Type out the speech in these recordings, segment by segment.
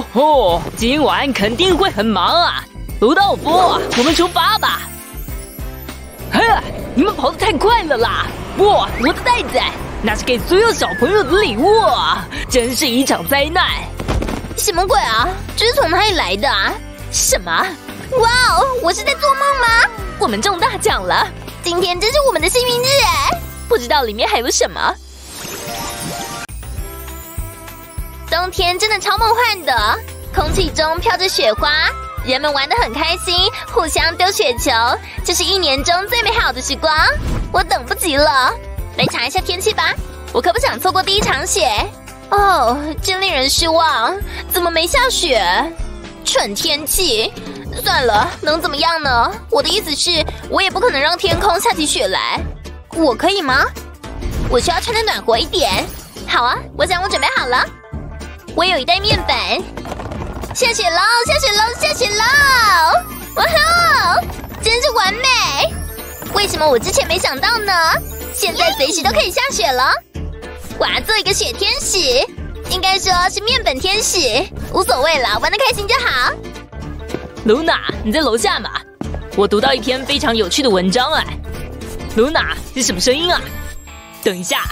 哦吼，今晚肯定会很忙啊！卢道夫，我们出发吧！嘿，你们跑得太快了啦！哇，我的袋子，那是给所有小朋友的礼物啊！真是一场灾难！什么鬼啊？这是从哪里来的啊？什么？哇哦，我是在做梦吗？我们中大奖了！今天真是我们的幸运日哎！不知道里面还有什么？冬天真的超梦幻的，空气中飘着雪花，人们玩得很开心，互相丢雪球，这是一年中最美好的时光。我等不及了，来查一下天气吧，我可不想错过第一场雪。哦，真令人失望，怎么没下雪？蠢天气！算了，能怎么样呢？我的意思是，我也不可能让天空下起雪来。我可以吗？我需要穿的暖和一点。好啊，我想我准备好了。我有一袋面粉，下雪喽！下雪喽！下雪喽！哇吼，真是完美！为什么我之前没想到呢？现在随时都可以下雪了。我要做一个雪天使，应该说是面粉天使，无所谓了，玩的开心就好。露娜，你在楼下吗？我读到一篇非常有趣的文章哎。露娜，是什么声音啊？等一下，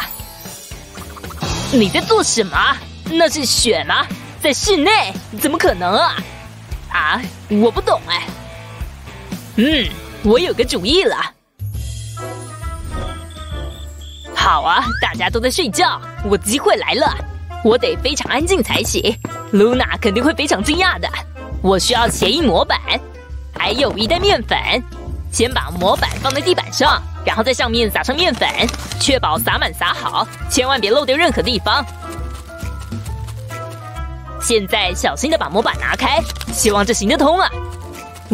你在做什么？那是雪吗？在室内？怎么可能啊？啊，我不懂哎。嗯，我有个主意了。好啊，大家都在睡觉，我机会来了。我得非常安静才行。露娜肯定会非常惊讶的。我需要鞋印模板，还有一袋面粉。先把模板放在地板上，然后在上面撒上面粉，确保撒满撒好，千万别漏掉任何地方。现在小心的把模板拿开，希望这行得通啊！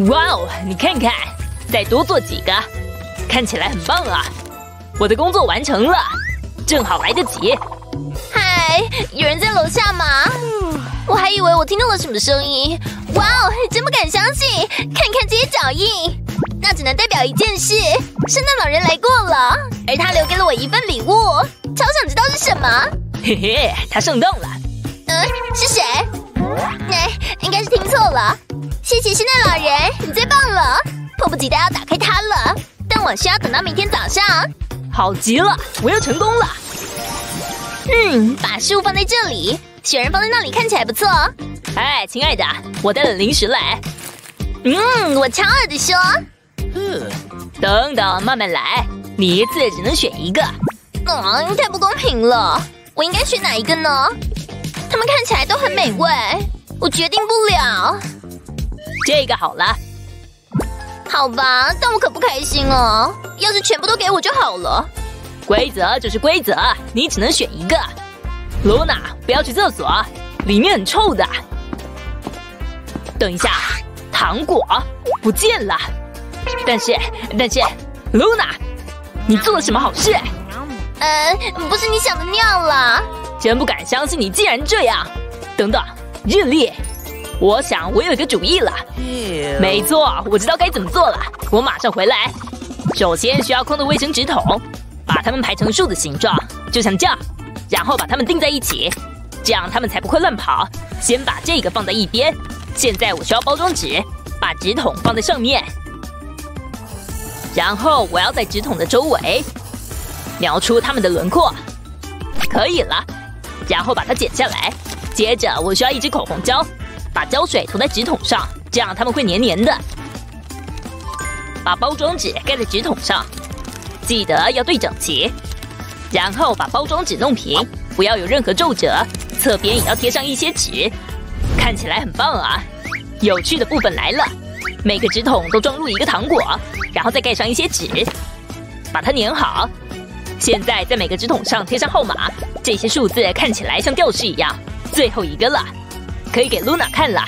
哇哦，你看看，再多做几个，看起来很棒啊！我的工作完成了，正好来得及。嗨，有人在楼下吗？我还以为我听到了什么声音。哇哦，真不敢相信！看看这些脚印，那只能代表一件事：圣诞老人来过了，而他留给了我一份礼物。超想知道是什么？嘿嘿，他上当了。嗯，是谁？哎，应该是听错了。谢谢圣诞老人，你最棒了！迫不及待要打开它了，但我需要等到明天早上。好极了，我又成功了。嗯，把食物放在这里，雪人放在那里，看起来不错。哎，亲爱的，我带了零食来。嗯，我超爱的说。嗯，等等，慢慢来，你一次只能选一个。嗯，太不公平了！我应该选哪一个呢？它们看起来都很美味，我决定不了。这个好了。好吧，但我可不开心哦。要是全部都给我就好了。规则就是规则，你只能选一个。露娜，不要去厕所，里面很臭的。等一下，糖果不见了。但是，但是，露娜，你做了什么好事？呃，不是你想的那样了。真不敢相信你竟然这样！等等，日历，我想我有一个主意了。没错，我知道该怎么做了。我马上回来。首先需要空的卫生纸筒，把它们排成树的形状，就像这样。然后把它们钉在一起，这样它们才不会乱跑。先把这个放在一边。现在我需要包装纸，把纸筒放在上面。然后我要在纸筒的周围描出它们的轮廓。可以了。然后把它剪下来，接着我需要一支口红胶，把胶水涂在纸筒上，这样它们会黏黏的。把包装纸盖在纸筒上，记得要对整齐。然后把包装纸弄平，不要有任何皱褶，侧边也要贴上一些纸，看起来很棒啊！有趣的部分来了，每个纸筒都装入一个糖果，然后再盖上一些纸，把它粘好。现在在每个纸筒上贴上号码，这些数字看起来像吊饰一样。最后一个了，可以给露娜看了。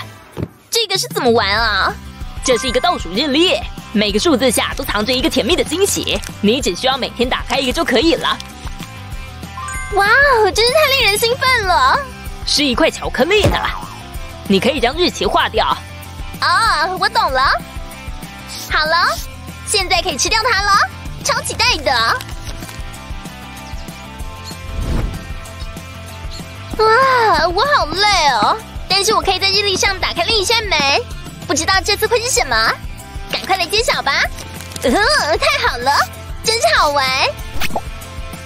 这个是怎么玩啊？这是一个倒数日历，每个数字下都藏着一个甜蜜的惊喜，你只需要每天打开一个就可以了。哇哦，真是太令人兴奋了！是一块巧克力呢，你可以将日期划掉。啊，我懂了。好了，现在可以吃掉它了，超期待的。哇，我好累哦！但但是我可以在日历上打开另一扇门，不知道这次会是什么？赶快来揭晓吧！嗯，太好了，真是好玩！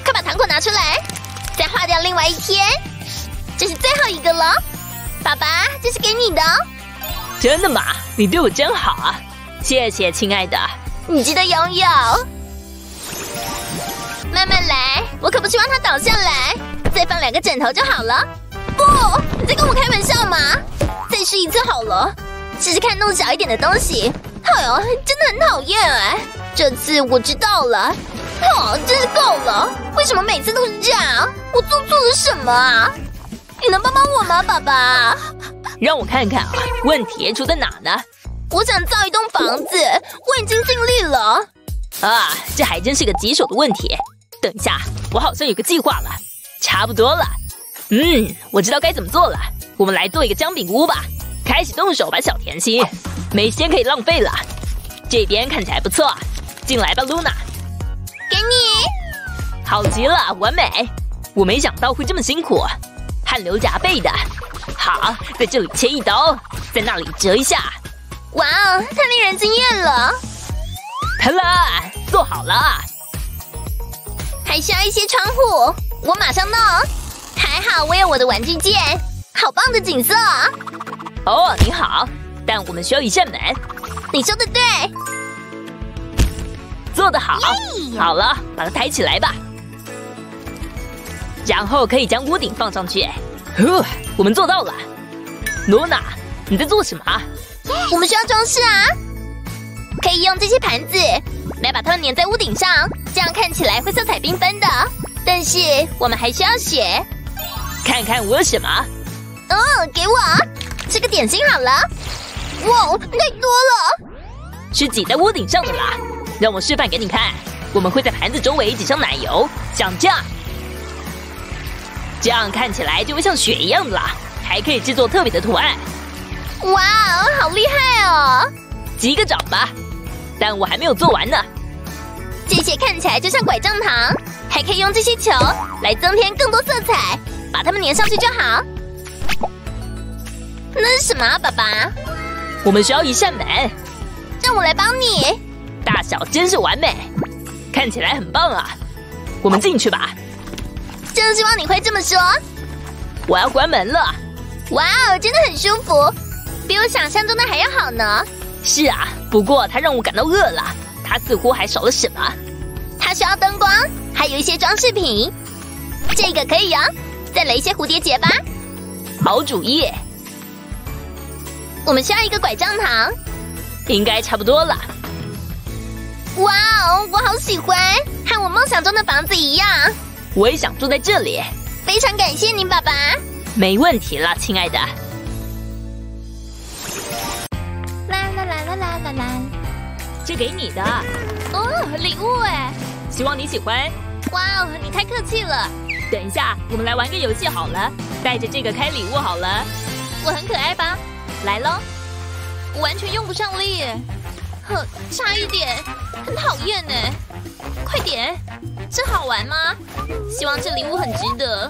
快把糖果拿出来，再画掉另外一天，这是最后一个了。爸爸，这是给你的。真的吗？你对我真好啊！谢谢，亲爱的。你值得拥有。慢慢来，我可不希望它倒下来。再放两个枕头就好了。不，你在跟我开玩笑吗？再试一次好了，试试看弄小一点的东西。哎呦，真的很讨厌哎！这次我知道了。哦，真是够了！为什么每次都是这样？我做错了什么啊？你能帮帮我吗，爸爸？让我看看啊，问题出在哪呢？我想造一栋房子，我已经尽力了。啊，这还真是个棘手的问题。等一下，我好像有个计划了，差不多了。嗯，我知道该怎么做了。我们来做一个姜饼屋吧，开始动手吧，小甜心，没时间可以浪费了。这边看起来不错，进来吧，露娜。给你，好极了，完美。我没想到会这么辛苦，汗流浃背的。好，在这里切一刀，在那里折一下。哇哦，太令人惊艳了！好了，做好了。还需要一些窗户，我马上弄。还好我有我的玩具剑，好棒的景色。哦，你好，但我们需要一扇门。你说的对，做得好。好了，把它抬起来吧。然后可以将屋顶放上去。呵，我们做到了。露娜，你在做什么？我们需要装饰啊，可以用这些盘子来把它们粘在屋顶上，这样看起来会色彩缤纷的。但是我们还需要雪，看看我有什么。嗯，给我吃个点心好了。哇，太多了，是挤在屋顶上的啦。让我示范给你看，我们会在盘子周围挤上奶油，像这样，这样看起来就会像雪一样的啦，还可以制作特别的图案。哇哦，好厉害哦！击个掌吧，但我还没有做完呢。这些看起来就像拐杖糖，还可以用这些球来增添更多色彩，把它们粘上去就好。那是什么，啊，爸爸？我们需要一扇门，让我来帮你。大小真是完美，看起来很棒啊！我们进去吧。真希望你会这么说。我要关门了。哇哦，真的很舒服。比我想象中的还要好呢。是啊，不过它让我感到饿了。它似乎还少了什么。它需要灯光，还有一些装饰品。这个可以哦，再来一些蝴蝶结吧。好主意。我们需要一个拐杖糖。应该差不多了。哇哦，我好喜欢，和我梦想中的房子一样。我也想住在这里。非常感谢您，爸爸。没问题了，亲爱的。啦啦啦啦啦啦啦这给你的哦，礼物哎，希望你喜欢。哇哦，你太客气了。等一下，我们来玩个游戏好了，带着这个开礼物好了。我很可爱吧？来喽，我完全用不上力，哼，差一点，很讨厌呢。快点，这好玩吗？希望这礼物很值得。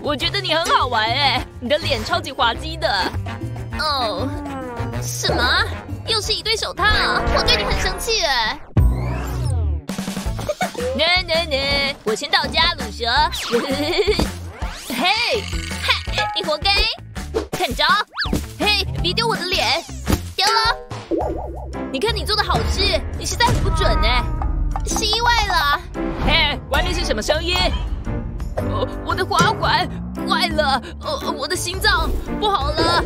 我觉得你很好玩哎，你的脸超级滑稽的。哦，什么？又是一对手套，我对你很生气哎！呢呢呢，我先到家，鲁蛇。嘿，嗨，你活该！看招！嘿，别丢我的脸！丢了！你看你做的好事，你实在很不准哎！是意外了。嘿，外面是什么声音？哦，我的滑管坏了，呃，我的心脏不好了，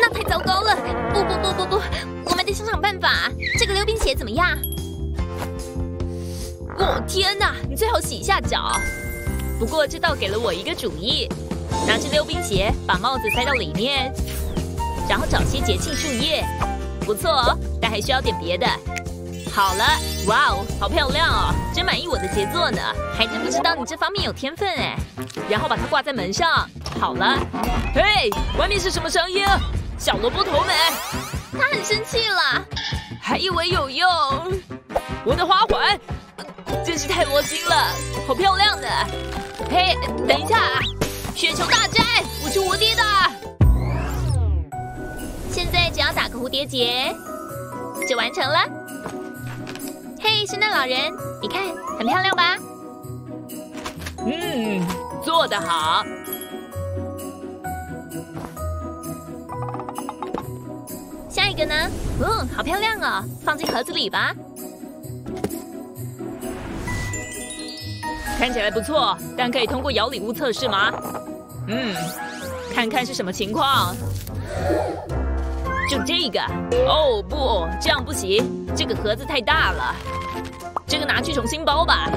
那太糟糕了！不不不不不，我们得想想办法。这个溜冰鞋怎么样？哦天哪，你最好洗一下脚。不过这倒给了我一个主意，拿着溜冰鞋把帽子塞到里面，然后找些节庆树叶，不错哦，但还需要点别的。好了，哇哦，好漂亮哦，真满意我的杰作呢，还真不知道你这方面有天分哎。然后把它挂在门上，好了。嘿，外面是什么声音？小萝卜头没，他很生气了，还以为有用。我的花环，真是太窝心了，好漂亮的。嘿，等一下，雪球大战，我是无敌的。现在只要打个蝴蝶结就完成了。嘿，圣诞老人，你看很漂亮吧？嗯，做得好。下一个呢？嗯，好漂亮哦，放进盒子里吧。看起来不错，但可以通过摇礼物测试吗？嗯，看看是什么情况。就这个。哦不，这样不行，这个盒子太大了。这个拿去重新包吧。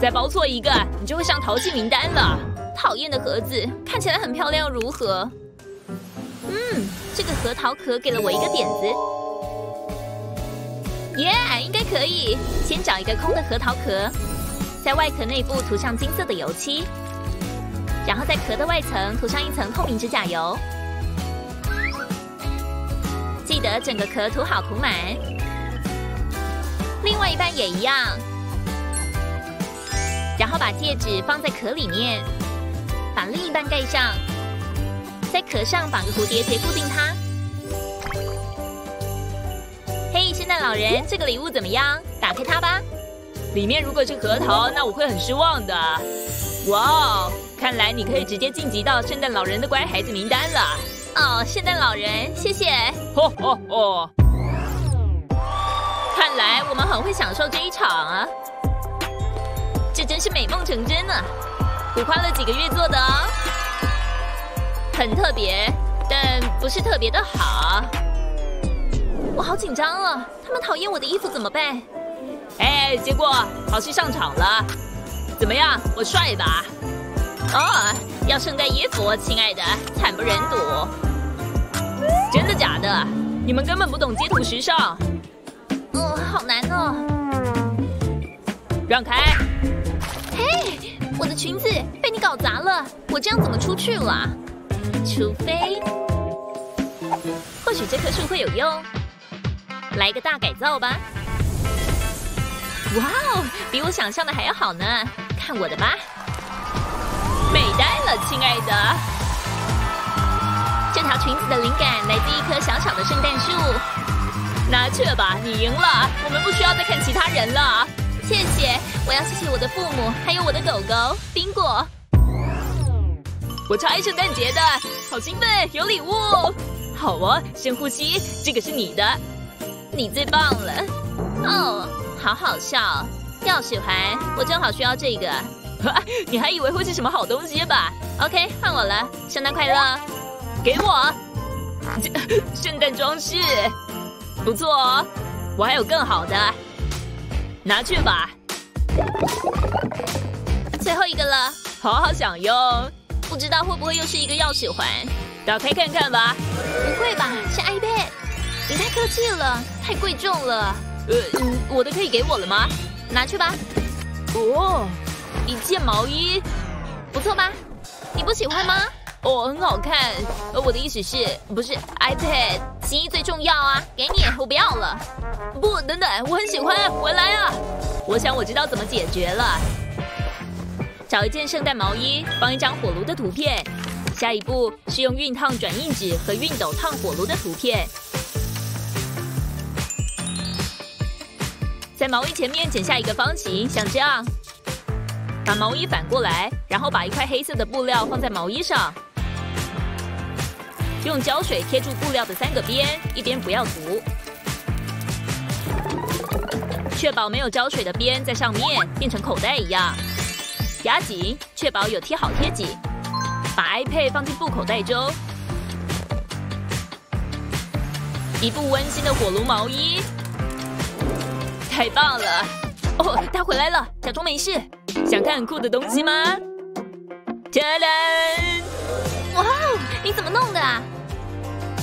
再包错一个，你就会上淘气名单了。讨厌的盒子，看起来很漂亮，如何？嗯，这个核桃壳给了我一个点子。耶，应该可以。先找一个空的核桃壳。在外壳内部涂上金色的油漆，然后在壳的外层涂上一层透明指甲油。记得整个壳涂好涂满，另外一半也一样。然后把戒指放在壳里面，把另一半盖上，在壳上绑个蝴蝶结固定它。嘿，圣诞老人，这个礼物怎么样？打开它吧。里面如果是核桃，那我会很失望的。哇哦，看来你可以直接晋级到圣诞老人的乖孩子名单了。哦，圣诞老人，谢谢。哦哦哦！看来我们很会享受这一场啊，这真是美梦成真呢。我花了几个月做的哦，很特别，但不是特别的好。我好紧张啊，他们讨厌我的衣服怎么办？哎，结果好戏上场了，怎么样？我帅吧？哦，要圣诞衣服，亲爱的，惨不忍睹。真的假的？你们根本不懂街头时尚。哦，好难哦。让开！嘿，我的裙子被你搞砸了，我这样怎么出去了？除非，或许这棵树会有用。来个大改造吧。哇哦，比我想象的还要好呢！看我的吧，美呆了，亲爱的。这条裙子的灵感来自一棵小小的圣诞树。拿去吧，你赢了。我们不需要再看其他人了。谢谢，我要谢谢我的父母，还有我的狗狗宾果。我超爱圣诞节的，好兴奋，有礼物。好哦，深呼吸，这个是你的，你最棒了。哦。好好笑，要喜欢，我正好需要这个。你还以为会是什么好东西吧？OK，换我了，圣诞快乐，给我。圣诞装饰，不错哦，我还有更好的，拿去吧。最后一个了，好好享用。不知道会不会又是一个钥匙环？打开看看吧。不会吧，是 iPad？你太客气了，太贵重了。呃，我的可以给我了吗？拿去吧。哦，一件毛衣，不错吧？你不喜欢吗？哦，很好看。呃，我的意思是，不是 iPad，心意最重要啊！给你，我不要了。不，等等，我很喜欢，回来啊！我想我知道怎么解决了。找一件圣诞毛衣，放一张火炉的图片。下一步是用熨烫转印纸和熨斗烫火炉的图片。在毛衣前面剪下一个方形，像这样。把毛衣反过来，然后把一块黑色的布料放在毛衣上，用胶水贴住布料的三个边，一边不要涂，确保没有胶水的边在上面，变成口袋一样。压紧，确保有贴好贴紧。把 iPad 放进布口袋中，一部温馨的火炉毛衣。太棒了！哦，他回来了，假装没事。想看很酷的东西吗？加兰！哇哦，你怎么弄的啊？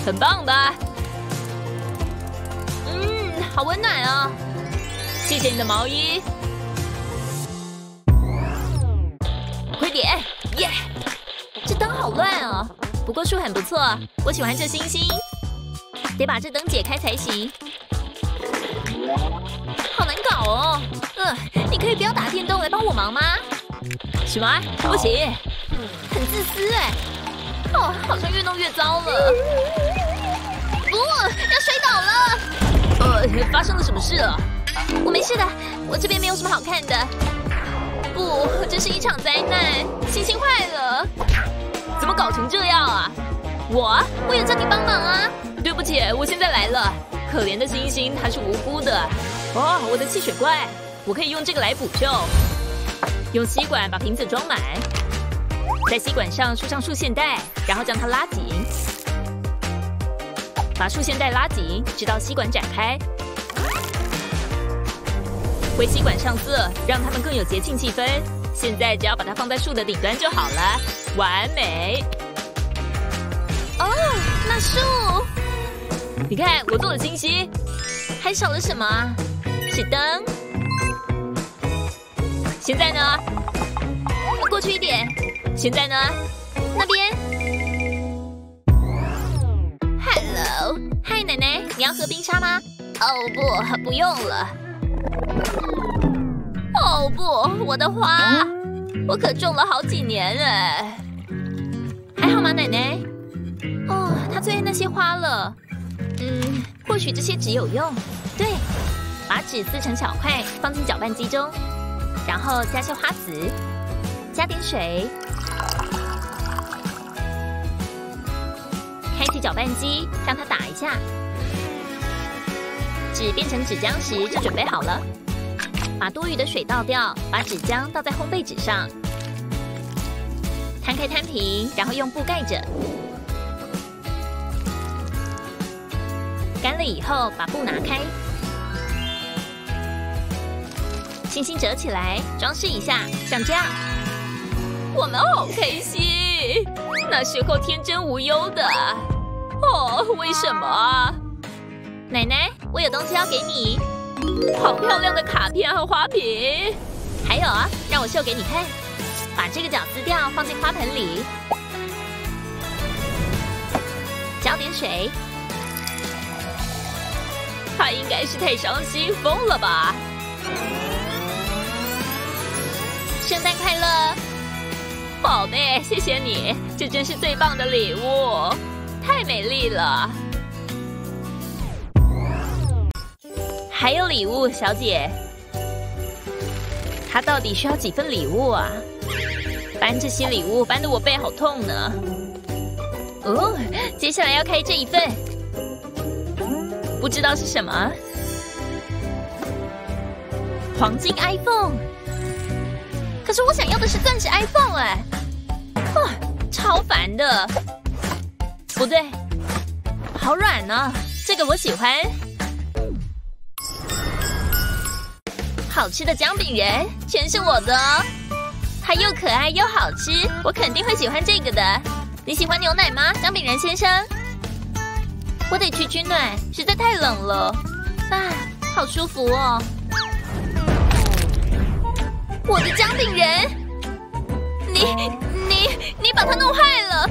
很棒吧？嗯，好温暖哦。谢谢你的毛衣。快点！耶！这灯好乱哦，不过树很不错，我喜欢这星星。得把这灯解开才行。好难搞哦，嗯，你可以不要打电动来帮我忙吗？什么？不行，很自私哎，哦，好像越弄越糟了。不要摔倒了呃，发生了什么事了？我没事的，我这边没有什么好看的。不，这是一场灾难，星星坏了。怎么搞成这样啊？我，我有叫你帮忙啊。对不起，我现在来了。可怜的星星，它是无辜的。哦，我的气血怪，我可以用这个来补救。用吸管把瓶子装满，在吸管上输上束线带，然后将它拉紧。把束线带拉紧，直到吸管展开。为吸管上色，让它们更有节庆气氛。现在只要把它放在树的顶端就好了，完美。哦，那树，你看我做的清晰，还少了什么？是灯。现在呢？过去一点。现在呢？那边。Hello，嗨，奶奶，你要喝冰沙吗？哦不，不用了。哦不，我的花，我可种了好几年哎。还好吗，奶奶？哦，他最爱那些花了。嗯，或许这些纸有用。对，把纸撕成小块，放进搅拌机中，然后加些花籽，加点水，开启搅拌机，让它打一下。纸变成纸浆时，就准备好了。把多余的水倒掉，把纸浆倒在烘焙纸上，摊开摊平，然后用布盖着。干了以后，把布拿开，轻轻折起来，装饰一下，像这样。我们好开心，那时候天真无忧的。哦，为什么啊？奶奶，我有东西要给你。好漂亮的卡片和花瓶，还有啊，让我秀给你看。把这个角撕掉，放进花盆里，浇点水。他应该是太伤心疯了吧？圣诞快乐，宝贝，谢谢你，这真是最棒的礼物，太美丽了。还有礼物，小姐。她到底需要几份礼物啊？搬这些礼物搬得我背好痛呢。哦，接下来要开这一份，不知道是什么。黄金 iPhone。可是我想要的是钻石 iPhone 哎。哇，超烦的。不对，好软呢，这个我喜欢。好吃的姜饼人，全是我的哦，它又可爱又好吃，我肯定会喜欢这个的。你喜欢牛奶吗，姜饼人先生？我得取取暖，实在太冷了。啊，好舒服哦！我的姜饼人，你你你把它弄坏了！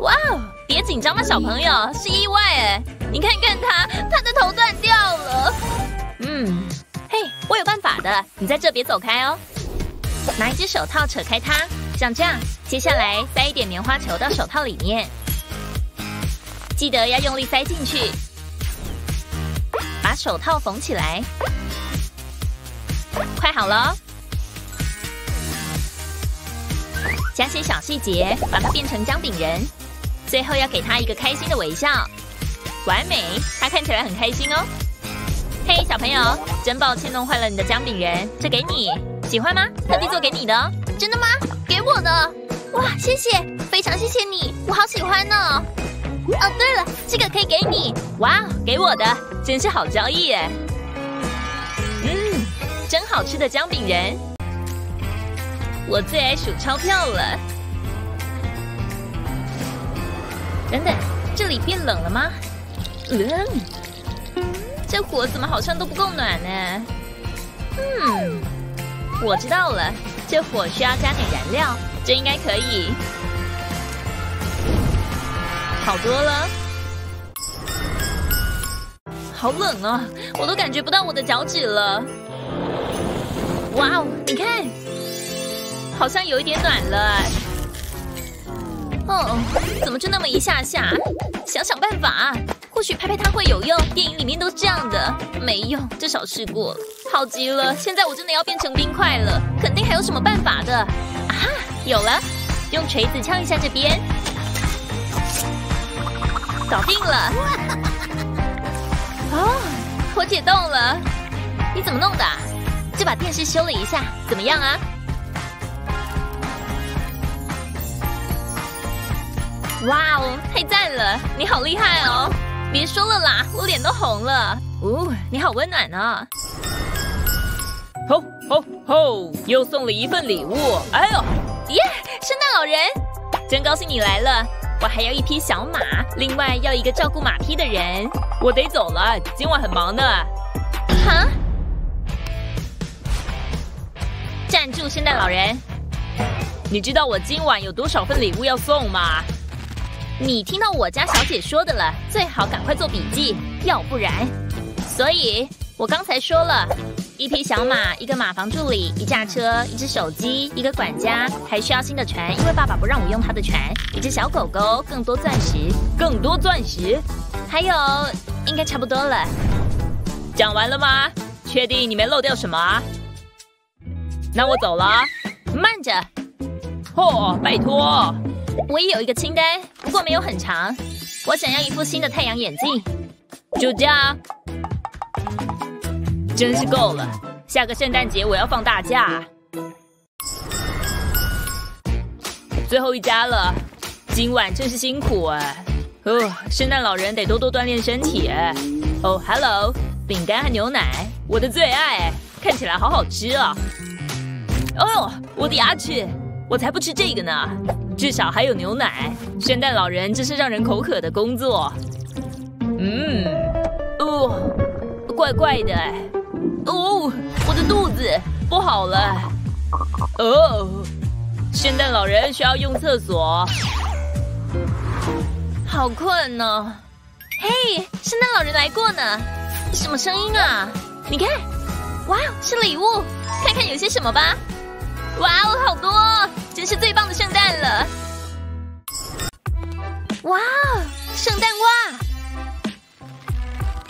哇哦，别紧张嘛，小朋友，是意外哎。你看看他，他的头断掉了。嗯，嘿，我有办法的，你在这别走开哦。拿一只手套扯开它，像这样。接下来塞一点棉花球到手套里面，记得要用力塞进去。把手套缝起来，快好了。加些小细节，把它变成姜饼人。最后要给他一个开心的微笑，完美，他看起来很开心哦。嘿，小朋友，真抱歉弄坏了你的姜饼人，这给你，喜欢吗？特地做给你的哦，真的吗？给我的，哇，谢谢，非常谢谢你，我好喜欢呢。哦，对了，这个可以给你，哇，给我的，真是好交易耶。嗯，真好吃的姜饼人，我最爱数钞票了。等等，这里变冷了吗？嗯。这火怎么好像都不够暖呢？嗯，我知道了，这火需要加点燃料，这应该可以。好多了，好冷啊，我都感觉不到我的脚趾了。哇哦，你看，好像有一点暖了。哦，怎么就那么一下下？想想办法。或许拍拍它会有用。电影里面都这样的，没用，至少试过。好极了，现在我真的要变成冰块了，肯定还有什么办法的。啊，有了，用锤子敲一下这边，搞定了。哦，我解冻了。你怎么弄的？就把电视修了一下，怎么样啊？哇哦，太赞了！你好厉害哦！别说了啦，我脸都红了。哦，你好温暖啊！吼吼吼！又送了一份礼物。哎呦，耶！圣诞老人，真高兴你来了。我还要一匹小马，另外要一个照顾马匹的人。我得走了，今晚很忙呢。哈？站住，圣诞老人！你知道我今晚有多少份礼物要送吗？你听到我家小姐说的了，最好赶快做笔记，要不然……所以我刚才说了，一匹小马，一个马房助理，一架车，一只手机，一个管家，还需要新的船，因为爸爸不让我用他的船，一只小狗狗，更多钻石，更多钻石，还有，应该差不多了。讲完了吗？确定你没漏掉什么？那我走了，慢着。嚯，拜托。我也有一个清单，不过没有很长。我想要一副新的太阳眼镜，就这样，真是够了。下个圣诞节我要放大假。最后一家了，今晚真是辛苦哎。哦，圣诞老人得多多锻炼身体。哦，Hello，饼干和牛奶，我的最爱，看起来好好吃啊。哦呦，我的牙齿，我才不吃这个呢。至少还有牛奶。圣诞老人真是让人口渴的工作。嗯，哦，怪怪的。哦，我的肚子不好了。哦，圣诞老人需要用厕所。好困哦。嘿，圣诞老人来过呢。什么声音啊？你看，哇，是礼物。看看有些什么吧。哇哦，好多！真是最棒的圣诞了！哇，圣诞袜，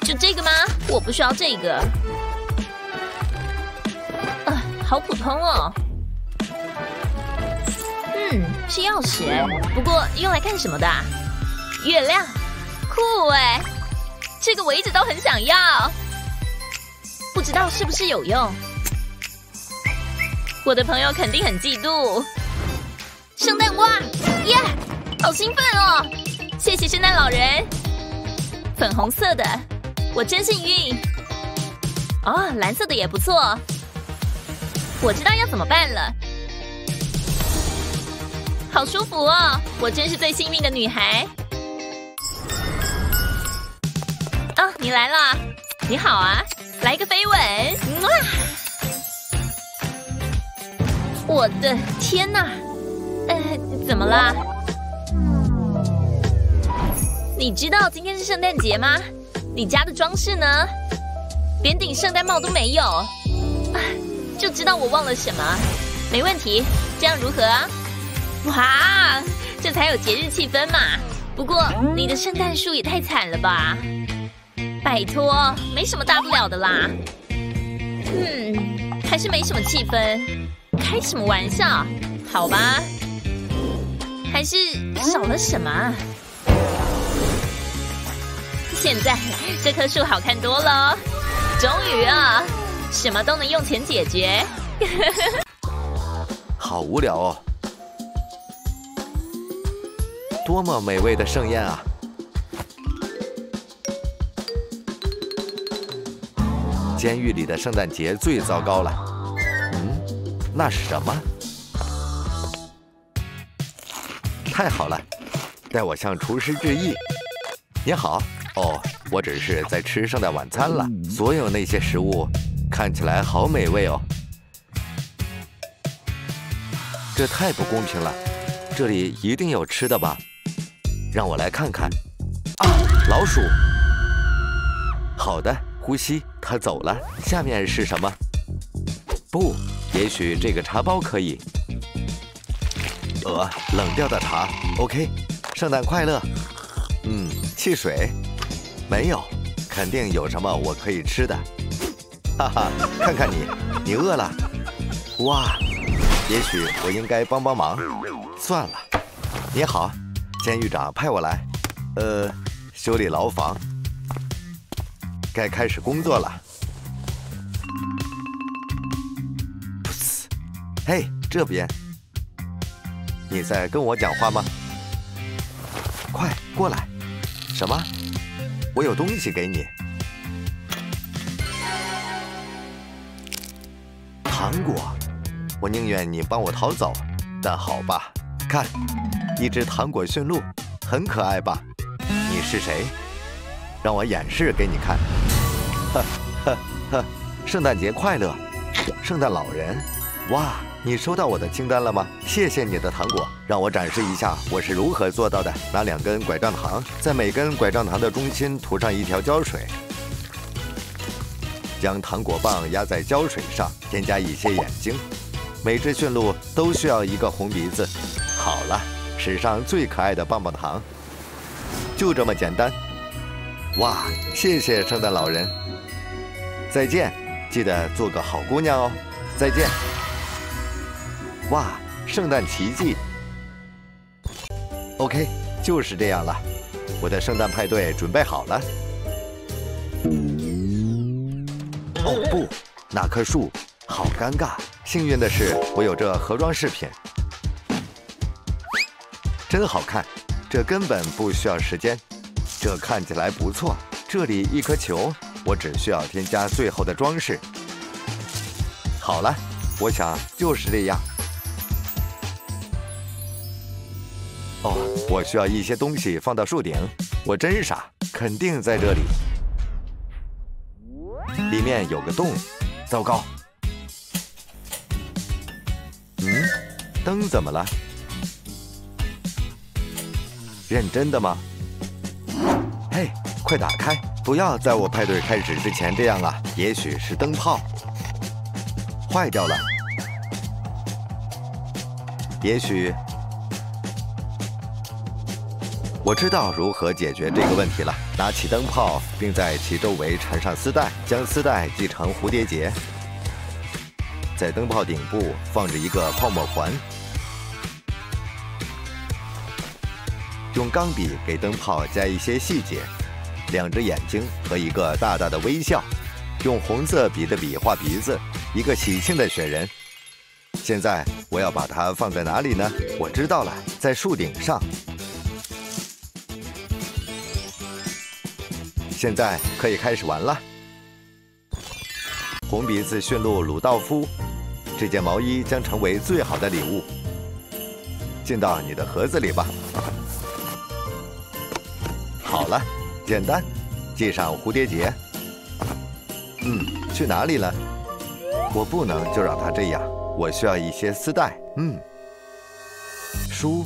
就这个吗？我不需要这个。啊，好普通哦。嗯，是钥匙，不过用来干什么的？月亮，酷哎！这个我一直都很想要，不知道是不是有用。我的朋友肯定很嫉妒。圣诞袜，耶，好兴奋哦！谢谢圣诞老人。粉红色的，我真幸运。哦，蓝色的也不错。我知道要怎么办了。好舒服哦，我真是最幸运的女孩。哦，你来了，你好啊，来个飞吻，哇！我的天哪！呃，怎么啦？你知道今天是圣诞节吗？你家的装饰呢？连顶圣诞帽都没有，就知道我忘了什么。没问题，这样如何啊？哇，这才有节日气氛嘛！不过你的圣诞树也太惨了吧！拜托，没什么大不了的啦。嗯，还是没什么气氛。开什么玩笑？好吧，还是少了什么？现在这棵树好看多了，终于啊，什么都能用钱解决。好无聊哦，多么美味的盛宴啊！监狱里的圣诞节最糟糕了。嗯那是什么？太好了，代我向厨师致意。你好，哦，我只是在吃圣诞晚餐了。所有那些食物看起来好美味哦。这太不公平了，这里一定有吃的吧？让我来看看。啊，老鼠。好的，呼吸，它走了。下面是什么？不。也许这个茶包可以。呃，冷掉的茶，OK。圣诞快乐。嗯，汽水。没有，肯定有什么我可以吃的。哈哈，看看你，你饿了？哇，也许我应该帮帮忙。算了，你好，监狱长派我来，呃，修理牢房，该开始工作了。噗呲，嘿，这边，你在跟我讲话吗？快过来！什么？我有东西给你。糖果，我宁愿你帮我逃走。但好吧，看，一只糖果驯鹿，很可爱吧？你是谁？让我演示给你看。呵呵呵，圣诞节快乐，圣诞老人。哇，你收到我的清单了吗？谢谢你的糖果，让我展示一下我是如何做到的。拿两根拐杖糖，在每根拐杖糖的中心涂上一条胶水，将糖果棒压在胶水上，添加一些眼睛。每只驯鹿都需要一个红鼻子。好了，史上最可爱的棒棒糖，就这么简单。哇，谢谢圣诞老人。再见，记得做个好姑娘哦。再见。哇，圣诞奇迹！OK，就是这样了。我的圣诞派对准备好了。哦不，那棵树好尴尬。幸运的是，我有这盒装饰品，真好看。这根本不需要时间，这看起来不错。这里一颗球，我只需要添加最后的装饰。好了，我想就是这样。哦，我需要一些东西放到树顶。我真傻，肯定在这里。里面有个洞，糟糕。嗯，灯怎么了？认真的吗？嘿，快打开！不要在我派对开始之前这样啊！也许是灯泡坏掉了，也许。我知道如何解决这个问题了。拿起灯泡，并在其周围缠上丝带，将丝带系成蝴蝶结。在灯泡顶部放着一个泡沫环，用钢笔给灯泡加一些细节，两只眼睛和一个大大的微笑。用红色笔的笔画鼻子，一个喜庆的雪人。现在我要把它放在哪里呢？我知道了，在树顶上。现在可以开始玩了。红鼻子驯鹿鲁道夫，这件毛衣将成为最好的礼物。进到你的盒子里吧。好了，简单，系上蝴蝶结。嗯，去哪里了？我不能就让它这样，我需要一些丝带。嗯，书，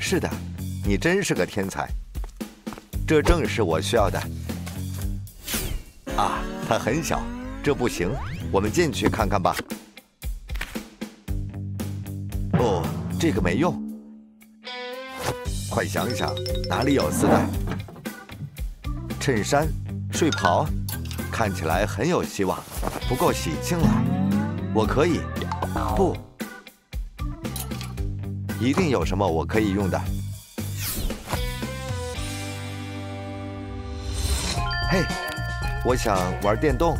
是的，你真是个天才。这正是我需要的。啊，它很小，这不行。我们进去看看吧。哦，这个没用。快想想，哪里有丝带？衬衫、睡袍，看起来很有希望。不够喜庆了。我可以。不，一定有什么我可以用的。嘿。我想玩电动，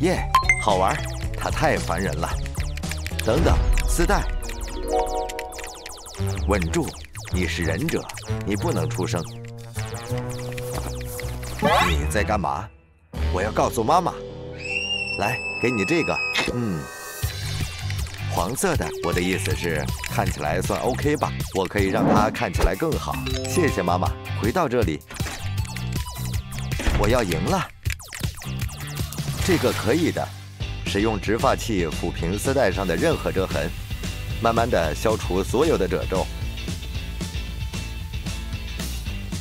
耶，好玩！它太烦人了。等等，丝带，稳住！你是忍者，你不能出声。你在干嘛？我要告诉妈妈。来，给你这个。嗯，黄色的。我的意思是，看起来算 OK 吧？我可以让它看起来更好。谢谢妈妈。回到这里。我要赢了，这个可以的。使用直发器抚平丝带上的任何折痕，慢慢的消除所有的褶皱。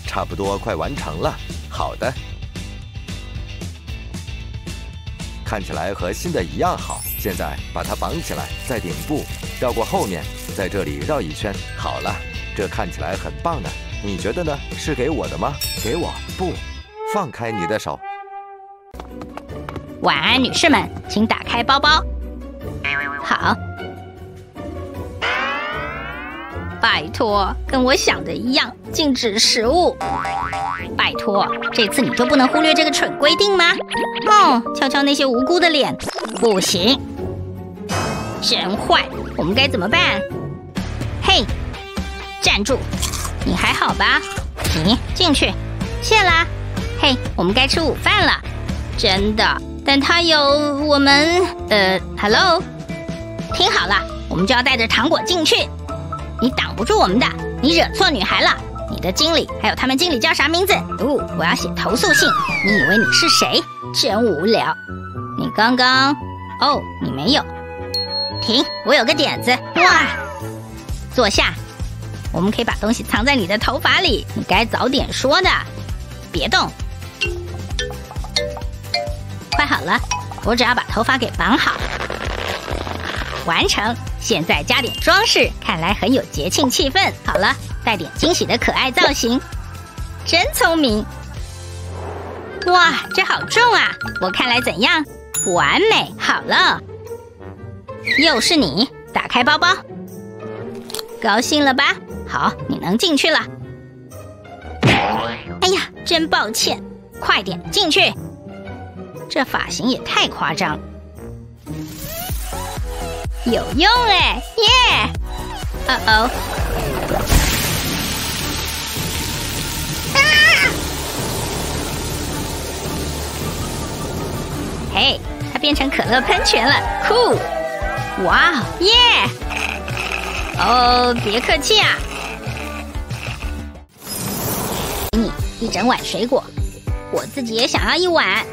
差不多快完成了。好的，看起来和新的一样好。现在把它绑起来，在顶部绕过后面，在这里绕一圈。好了，这看起来很棒的。你觉得呢？是给我的吗？给我，不，放开你的手。晚安，女士们，请打开包包。好，拜托，跟我想的一样，禁止食物。拜托，这次你就不能忽略这个蠢规定吗？哦，瞧瞧那些无辜的脸，不行，真坏，我们该怎么办？嘿，站住！你还好吧？你进去，谢啦。嘿，我们该吃午饭了，真的。但他有我们，呃，Hello，听好了，我们就要带着糖果进去。你挡不住我们的，你惹错女孩了。你的经理还有他们经理叫啥名字？哦，我要写投诉信。你以为你是谁？真无聊。你刚刚，哦，你没有。停，我有个点子。哇，坐下。我们可以把东西藏在你的头发里。你该早点说的。别动。快好了，我只要把头发给绑好。完成。现在加点装饰，看来很有节庆气氛。好了，带点惊喜的可爱造型，真聪明。哇，这好重啊！我看来怎样？完美。好了，又是你，打开包包。高兴了吧？好，你能进去了。哎呀，真抱歉，快点进去。这发型也太夸张，有用哎，耶！哦哦，啊！嘿，它变成可乐喷泉了，酷！哇哦，耶！哦，别客气啊，给你一整碗水果，我自己也想要一碗。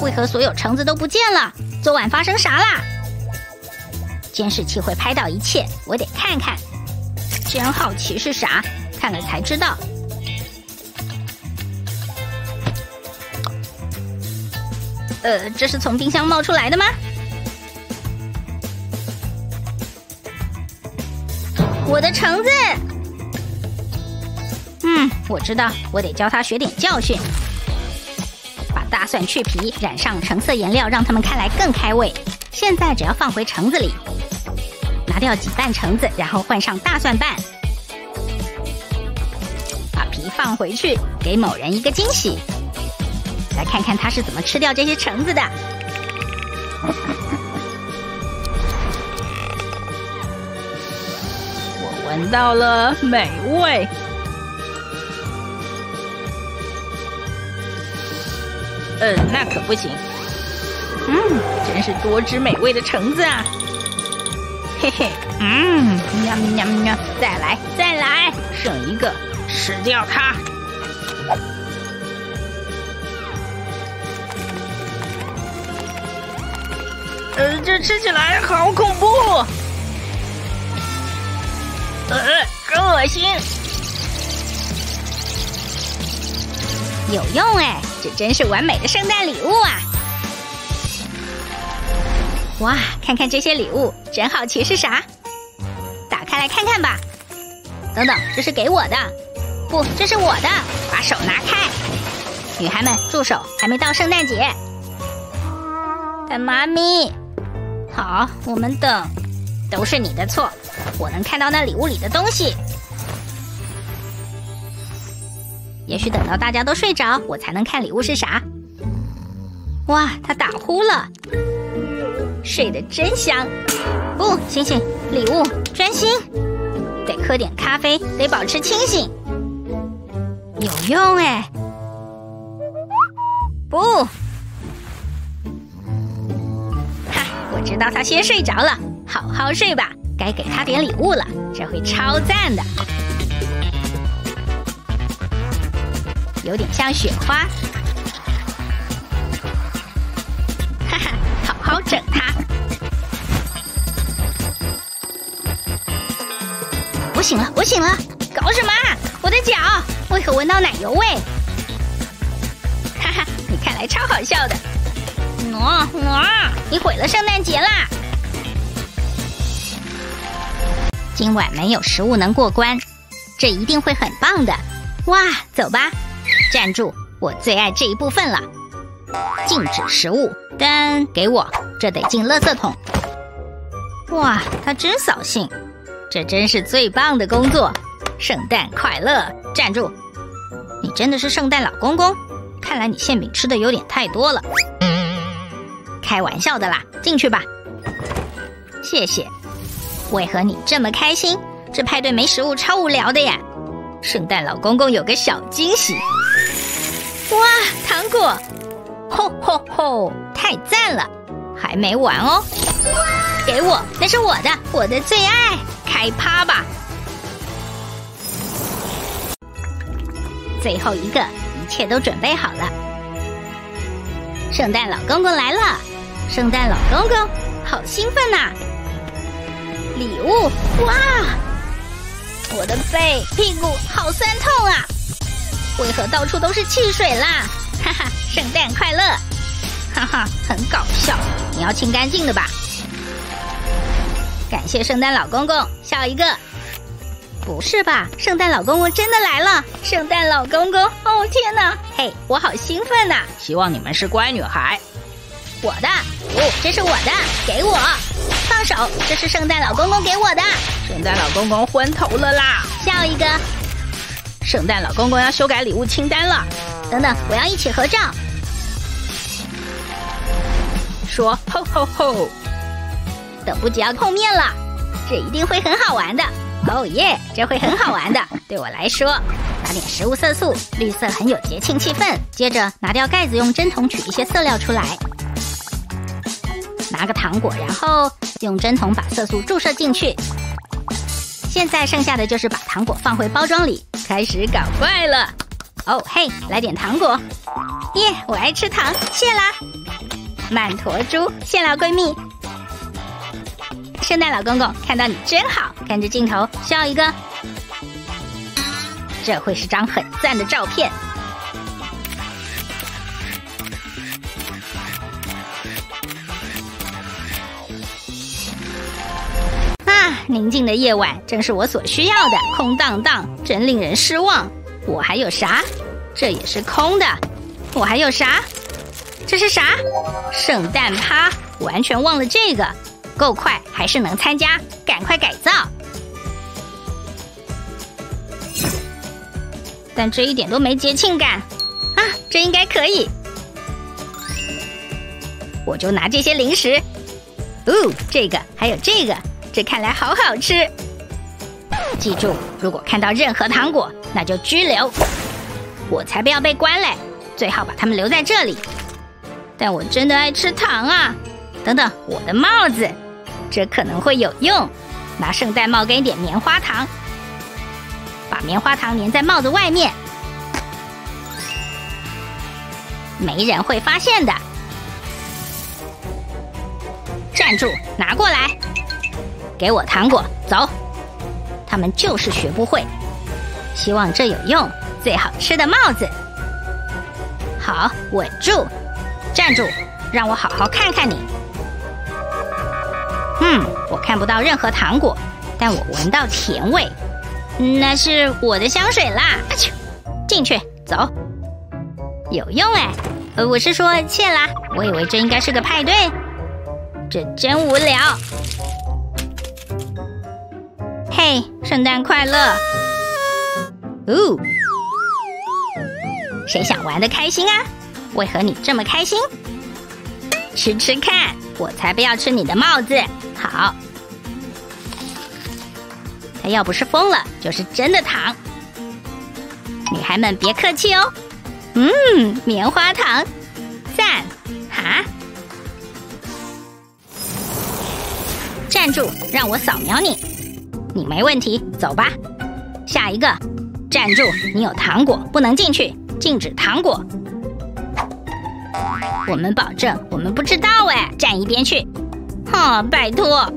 为何所有橙子都不见了？昨晚发生啥啦？监视器会拍到一切，我得看看。真好奇是啥？看了才知道。呃，这是从冰箱冒出来的吗？我的橙子。嗯，我知道，我得教他学点教训。大蒜去皮，染上橙色颜料，让它们看来更开胃。现在只要放回橙子里，拿掉几瓣橙子，然后换上大蒜瓣，把皮放回去，给某人一个惊喜。来看看他是怎么吃掉这些橙子的。我闻到了美味。嗯，那可不行。嗯，真是多汁美味的橙子啊！嘿嘿，嗯，喵喵喵，再来，再来，剩一个，吃掉它。呃，这吃起来好恐怖，呃，真恶心。有用哎，这真是完美的圣诞礼物啊！哇，看看这些礼物，真好奇是啥？打开来看看吧。等等，这是给我的，不，这是我的。把手拿开，女孩们住手，还没到圣诞节。但妈咪，好，我们等，都是你的错。我能看到那礼物里的东西。也许等到大家都睡着，我才能看礼物是啥。哇，他打呼了，睡得真香。不，醒醒，礼物，专心，得喝点咖啡，得保持清醒。有用哎。不，哈，我知道他先睡着了，好好睡吧。该给他点礼物了，这会超赞的。有点像雪花，哈哈，好好整它。我醒了，我醒了，搞什么？我的脚为何闻到奶油味？哈哈，你看来超好笑的。喏喏，你毁了圣诞节啦！今晚没有食物能过关，这一定会很棒的。哇，走吧，站住！我最爱这一部分了。禁止食物，但给我，这得进垃圾桶。哇，他真扫兴，这真是最棒的工作。圣诞快乐！站住！你真的是圣诞老公公？看来你馅饼吃的有点太多了。开玩笑的啦，进去吧。谢谢。为何你这么开心？这派对没食物超无聊的呀！圣诞老公公有个小惊喜。哇，糖果！吼吼吼！太赞了！还没完哦！给我，那是我的，我的最爱！开趴吧！最后一个，一切都准备好了。圣诞老公公来了！圣诞老公公，好兴奋呐！礼物，哇！我的背、屁股好酸痛啊！为何到处都是汽水啦？哈哈，圣诞快乐！哈哈，很搞笑。你要清干净的吧？感谢圣诞老公公，笑一个。不是吧？圣诞老公公真的来了！圣诞老公公，哦天哪！嘿，我好兴奋呐！希望你们是乖女孩。我的，哦，这是我的，给我。放手，这是圣诞老公公给我的。圣诞老公公昏头了啦！笑一个。圣诞老公公要修改礼物清单了。等等，我要一起合照。说吼吼吼！等不及要碰面了，这一定会很好玩的。哦耶，这会很好玩的。对我来说，拿点食物色素，绿色很有节庆气氛。接着拿掉盖子，用针筒取一些色料出来。拿个糖果，然后用针筒把色素注射进去。现在剩下的就是把糖果放回包装里，开始搞怪了。哦嘿，来点糖果。耶，我爱吃糖，谢啦。曼陀珠，谢啦，闺蜜。圣诞老公公，看到你真好，看着镜头笑一个。这会是张很赞的照片。啊宁静的夜晚正是我所需要的。空荡荡，真令人失望。我还有啥？这也是空的。我还有啥？这是啥？圣诞趴，完全忘了这个。够快，还是能参加？赶快改造。但这一点都没节庆感。啊，这应该可以。我就拿这些零食。哦，这个还有这个。这看来好好吃。记住，如果看到任何糖果，那就拘留。我才不要被关嘞！最好把他们留在这里。但我真的爱吃糖啊！等等，我的帽子，这可能会有用。拿圣诞帽跟一点棉花糖，把棉花糖粘在帽子外面，没人会发现的。站住，拿过来。给我糖果，走！他们就是学不会。希望这有用。最好吃的帽子。好，稳住，站住，让我好好看看你。嗯，我看不到任何糖果，但我闻到甜味，那是我的香水啦！进去，走。有用哎，我是说切啦，我以为这应该是个派对，这真无聊。嘿，圣诞快乐！哦，谁想玩的开心啊？为何你这么开心？吃吃看，我才不要吃你的帽子！好，他要不是疯了，就是真的糖。女孩们别客气哦。嗯，棉花糖，赞！哈，站住，让我扫描你。你没问题，走吧。下一个，站住！你有糖果，不能进去，禁止糖果。我们保证，我们不知道哎，站一边去。哼，拜托。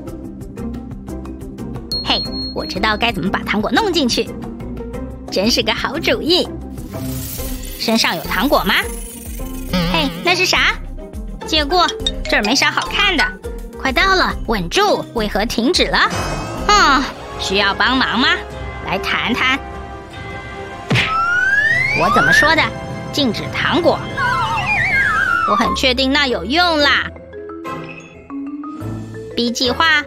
嘿，我知道该怎么把糖果弄进去，真是个好主意。身上有糖果吗？嘿，那是啥？借过，这儿没啥好看的。快到了，稳住！为何停止了？啊！需要帮忙吗？来谈谈。我怎么说的？禁止糖果。我很确定那有用啦。B 计划。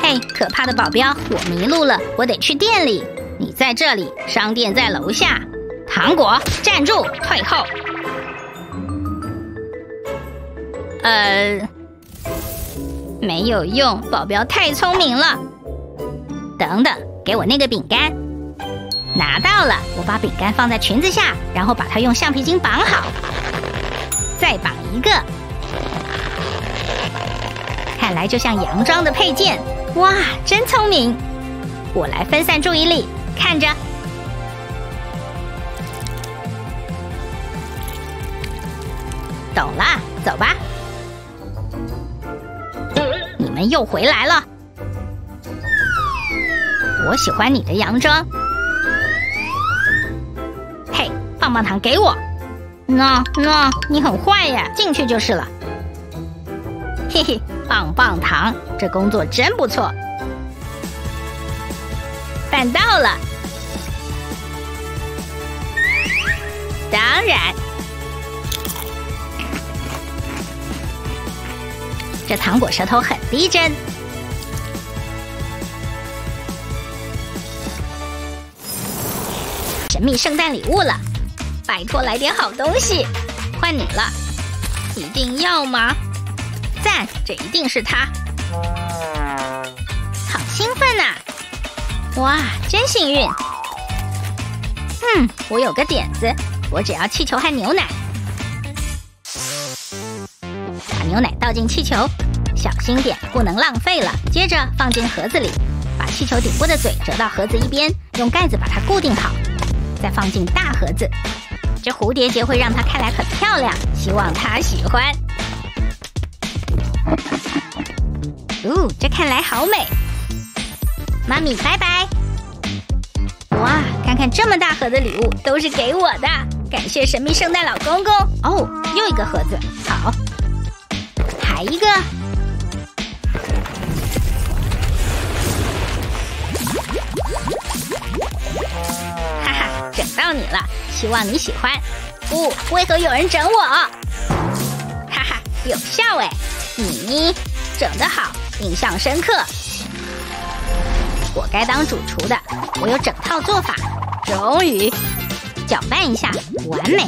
嘿，可怕的保镖，我迷路了，我得去店里。你在这里，商店在楼下。糖果，站住，退后。呃，没有用，保镖太聪明了。等等，给我那个饼干。拿到了，我把饼干放在裙子下，然后把它用橡皮筋绑好，再绑一个。看来就像洋装的配件。哇，真聪明！我来分散注意力，看着。懂了，走吧。你们又回来了。我喜欢你的洋装。嘿，棒棒糖给我。喏喏，你很坏呀，进去就是了。嘿嘿，棒棒糖，这工作真不错。办到了。当然。这糖果舌头很逼真，蜜圣诞礼物了，拜托来点好东西，换你了，一定要吗？赞，这一定是他，好兴奋呐！哇，真幸运！嗯，我有个点子，我只要气球和牛奶。把牛奶倒进气球，小心点，不能浪费了。接着放进盒子里，把气球顶部的嘴折到盒子一边，用盖子把它固定好，再放进大盒子。这蝴蝶结会让它看来很漂亮，希望它喜欢。哦，这看来好美。妈咪，拜拜。哇，看看这么大盒的礼物都是给我的，感谢神秘圣诞老公公。哦，又一个盒子，好。还一个，到你了，希望你喜欢。不，为何有人整我？哈哈，有效哎，你整得好，印象深刻。我该当主厨的，我有整套做法。终于，搅拌一下，完美。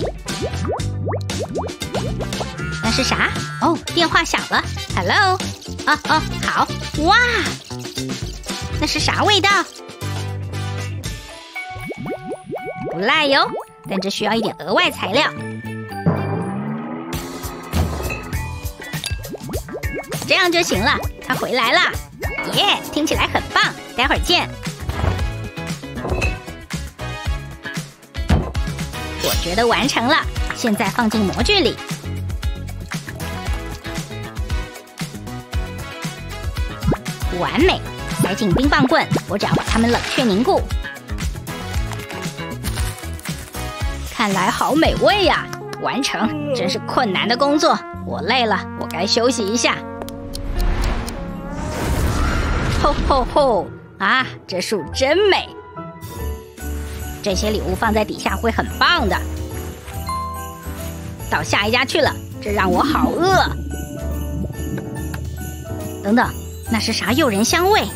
那是啥？哦，电话响了。Hello，哦哦，好哇。那是啥味道？不赖哟，但这需要一点额外材料。这样就行了。他回来了，耶，听起来很棒。待会儿见。我觉得完成了，现在放进模具里。完美，塞进冰棒棍，我只要把它们冷却凝固。看来好美味呀！完成，真是困难的工作，我累了，我该休息一下。吼吼吼！啊，这树真美，这些礼物放在底下会很棒的。到下一家去了，这让我好饿。等等。那是啥诱人香味？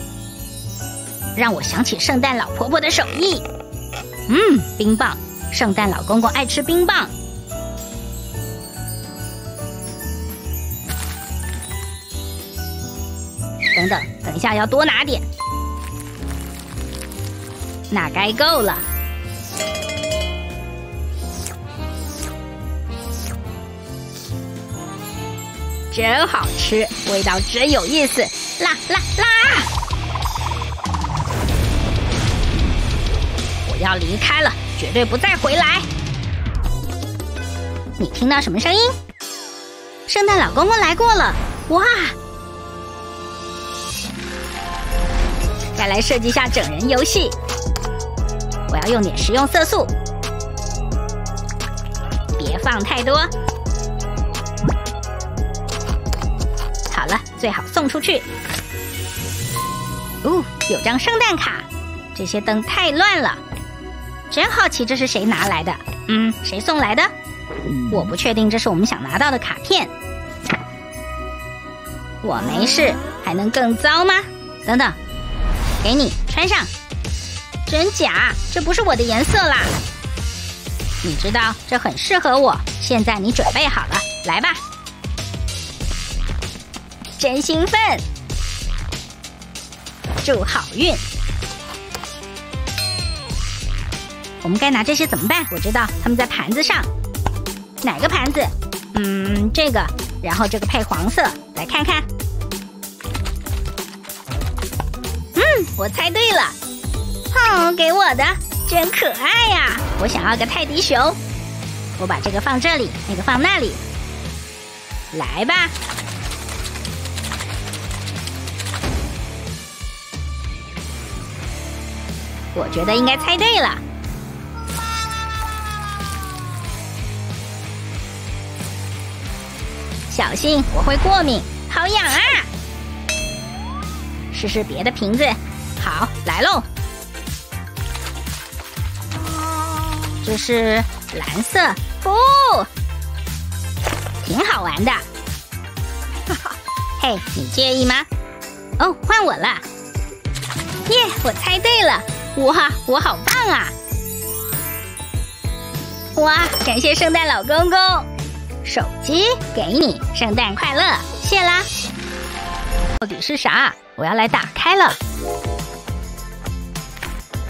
让我想起圣诞老婆婆的手艺。嗯，冰棒，圣诞老公公爱吃冰棒。等等，等一下要多拿点。那该够了。真好吃，味道真有意思。啦啦啦！我要离开了，绝对不再回来。你听到什么声音？圣诞老公公来过了！哇！再来设计下整人游戏。我要用点食用色素，别放太多。好了，最好送出去。哦，有张圣诞卡，这些灯太乱了，真好奇这是谁拿来的？嗯，谁送来的？我不确定这是我们想拿到的卡片。我没事，还能更糟吗？等等，给你穿上。真假？这不是我的颜色啦。你知道这很适合我。现在你准备好了，来吧。真兴奋！祝好运。我们该拿这些怎么办？我知道他们在盘子上。哪个盘子？嗯，这个。然后这个配黄色，来看看。嗯，我猜对了。哦，给我的，真可爱呀！我想要个泰迪熊。我把这个放这里，那个放那里。来吧。我觉得应该猜对了。小心，我会过敏，好痒啊！试试别的瓶子。好，来喽。这是蓝色，哦，挺好玩的。嘿，你介意吗？哦，换我了。耶，我猜对了。哇，我好棒啊！哇，感谢圣诞老公公，手机给你，圣诞快乐，谢啦！到底是啥？我要来打开了。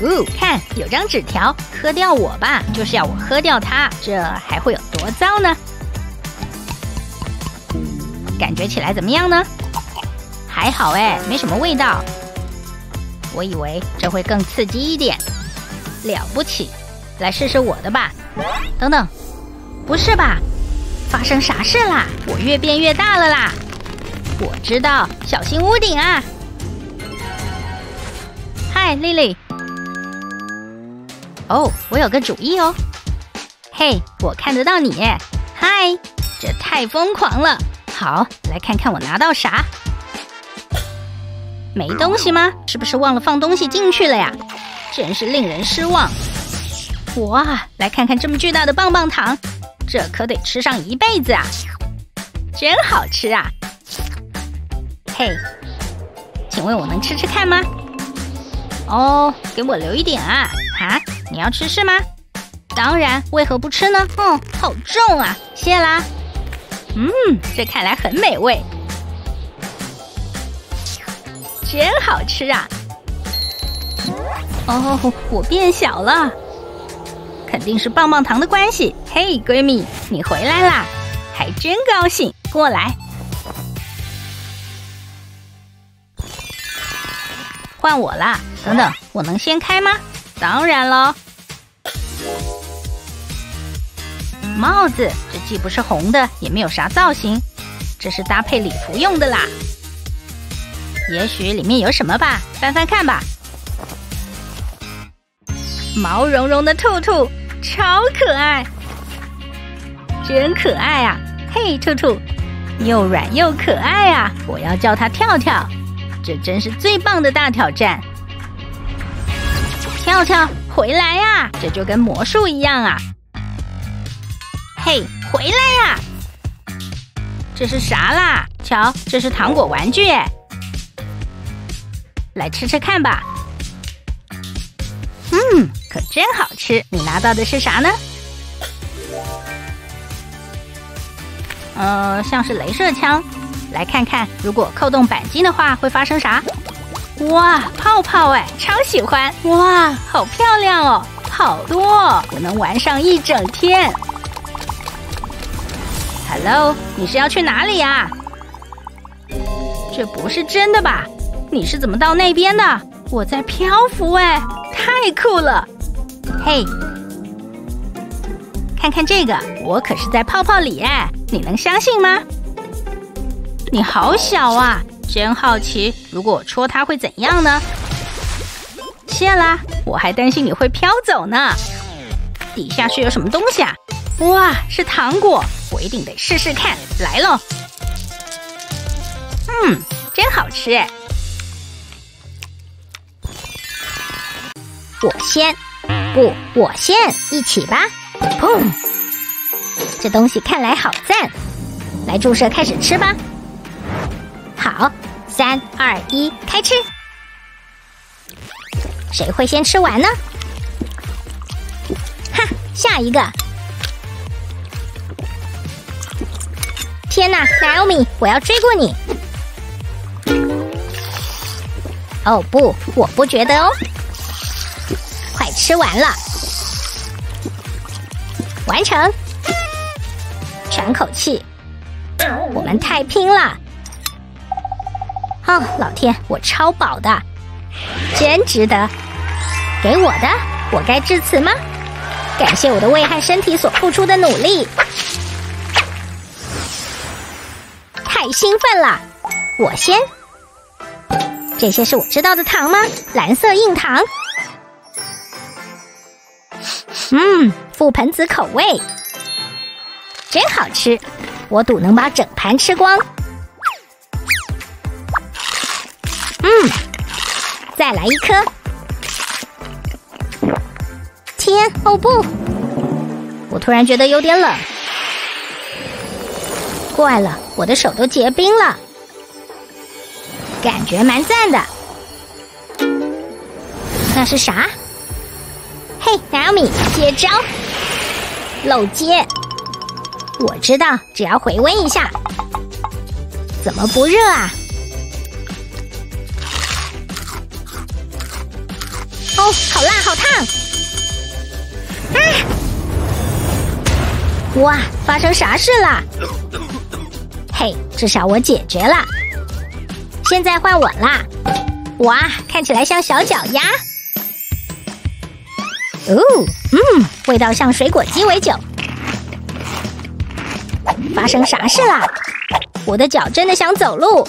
哦，看，有张纸条，喝掉我吧，就是要我喝掉它，这还会有多糟呢？感觉起来怎么样呢？还好哎，没什么味道。我以为这会更刺激一点，了不起！来试试我的吧。等等，不是吧？发生啥事啦？我越变越大了啦！我知道，小心屋顶啊！嗨，丽丽。哦，我有个主意哦。嘿，我看得到你。嗨，这太疯狂了。好，来看看我拿到啥。没东西吗？是不是忘了放东西进去了呀？真是令人失望。哇，来看看这么巨大的棒棒糖，这可得吃上一辈子啊！真好吃啊！嘿，请问我能吃吃看吗？哦，给我留一点啊！啊，你要吃是吗？当然，为何不吃呢？嗯，好重啊！谢啦。嗯，这看来很美味。真好吃啊！哦，我变小了，肯定是棒棒糖的关系。嘿，闺蜜，你回来啦，还真高兴。过来，换我啦。等等，我能先开吗？当然喽。帽子，这既不是红的，也没有啥造型，这是搭配礼服用的啦。也许里面有什么吧，翻翻看吧。毛茸茸的兔兔，超可爱，真可爱啊！嘿，兔兔，又软又可爱啊！我要叫它跳跳，这真是最棒的大挑战。跳跳，回来呀！这就跟魔术一样啊！嘿，回来呀！这是啥啦？瞧，这是糖果玩具。来吃吃看吧，嗯，可真好吃。你拿到的是啥呢？呃，像是镭射枪。来看看，如果扣动扳机的话，会发生啥？哇，泡泡哎，超喜欢！哇，好漂亮哦，好多，哦我能玩上一整天。Hello，你是要去哪里呀？这不是真的吧？你是怎么到那边的？我在漂浮哎，太酷了！嘿，看看这个，我可是在泡泡里哎，你能相信吗？你好小啊，真好奇，如果我戳它会怎样呢？谢啦，我还担心你会飘走呢。底下是有什么东西啊？哇，是糖果，我一定得试试看。来喽，嗯，真好吃哎。我先，不，我先，一起吧！砰！这东西看来好赞，来注射开始吃吧。好，三二一，开吃。谁会先吃完呢？哈，下一个。天哪，Naomi，我要追过你！哦不，我不觉得哦。吃完了，完成。喘口气，我们太拼了。哦，老天，我超饱的，真值得。给我的，我该致辞吗？感谢我的胃和身体所付出的努力。太兴奋了，我先。这些是我知道的糖吗？蓝色硬糖。嗯，覆盆子口味，真好吃。我赌能把整盘吃光。嗯，再来一颗。天，哦不！我突然觉得有点冷。怪了，我的手都结冰了。感觉蛮赞的，那是啥？嘿，Naomi，接招！漏接。我知道，只要回温一下。怎么不热啊？哦，好辣，好烫！啊！哇，发生啥事了？嘿，至少我解决了。现在换我啦！哇，看起来像小脚丫。哦，嗯，味道像水果鸡尾酒。发生啥事啦？我的脚真的想走路。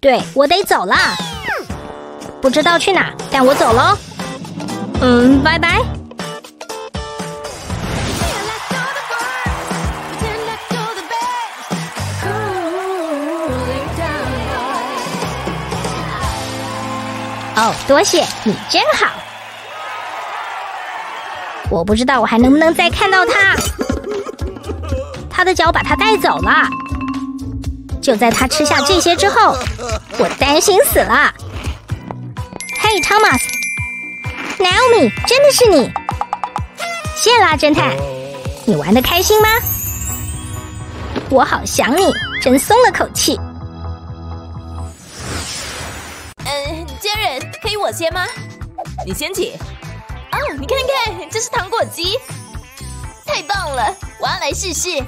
对，我得走啦。不知道去哪，但我走喽。嗯，拜拜。哦，多谢你，真好。我不知道我还能不能再看到他。他的脚把他带走了。就在他吃下这些之后，我担心死了。嘿，Thomas，Naomi，真的是你？谢啦，侦探。你玩的开心吗？我好想你，真松了口气。可以我先吗？你先起。哦，你看看，这是糖果机，太棒了！我要来试试。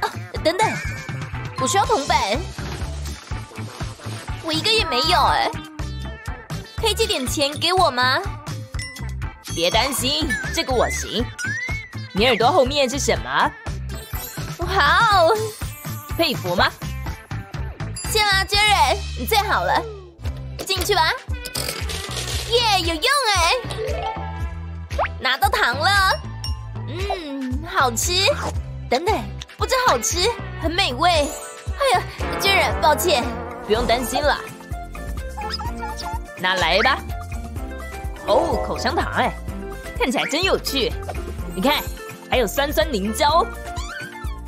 哦，等等，我需要铜板，我一个也没有哎。可以借点钱给我吗？别担心，这个我行。你耳朵后面是什么？哇哦，佩服吗？谢啦，Jerry，你最好了。进去吧。耶，有用哎！拿到糖了，嗯，好吃。等等，不止好吃，很美味。哎呀，巨人，抱歉，不用担心了。那来吧。哦，口香糖哎，看起来真有趣。你看，还有酸酸凝胶，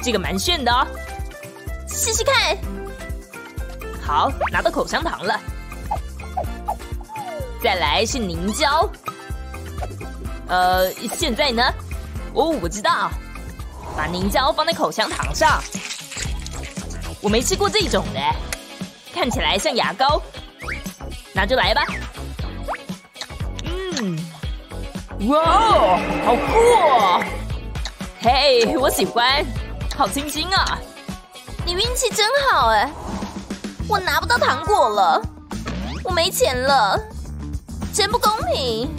这个蛮炫的哦。试试看。好，拿到口香糖了。再来是凝胶，呃，现在呢？哦，我知道，把凝胶放在口香糖上。我没吃过这种的，看起来像牙膏。那就来吧。嗯，哇哦，好酷哦！嘿，我喜欢，好清新啊！你运气真好哎，我拿不到糖果了，我没钱了。真不公平！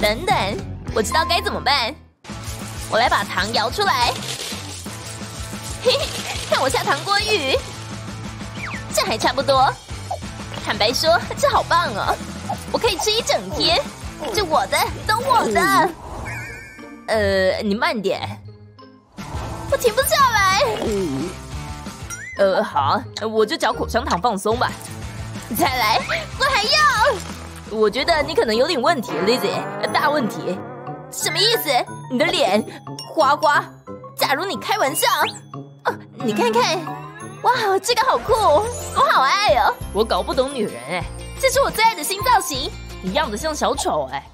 等等，我知道该怎么办。我来把糖摇出来。嘿嘿，看我下糖果雨，这还差不多。坦白说，这好棒哦，我可以吃一整天。这我的，都我的。呃，你慢点，我停不下来。呃，好，我就嚼口香糖放松吧。再来，我还要。我觉得你可能有点问题，Lizzy，大问题。什么意思？你的脸花花。假如你开玩笑，哦，你看看，哇，这个好酷，我好爱哦。我搞不懂女人哎，这是我最爱的新造型，你样子像小丑哎。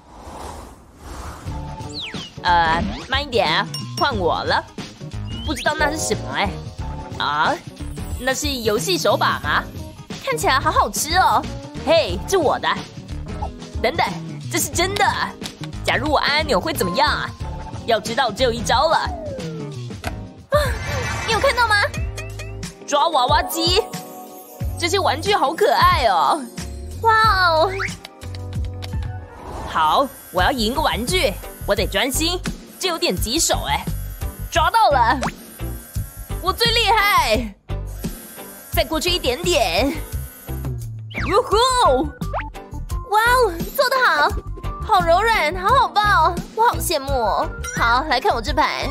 呃，慢一点，换我了。不知道那是什么哎？啊，那是游戏手把吗？看起来好好吃哦。嘿，这我的。等等，这是真的。假如我按按钮会怎么样啊？要知道只有一招了。啊，你有看到吗？抓娃娃机，这些玩具好可爱哦！哇哦！好，我要赢个玩具，我得专心，这有点棘手哎。抓到了，我最厉害！再过去一点点。呜呼！哇哦，做得好，好柔软，好好抱，我好羡慕。好，来看我这盘。